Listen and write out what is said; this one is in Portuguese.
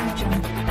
Tchau, tchau.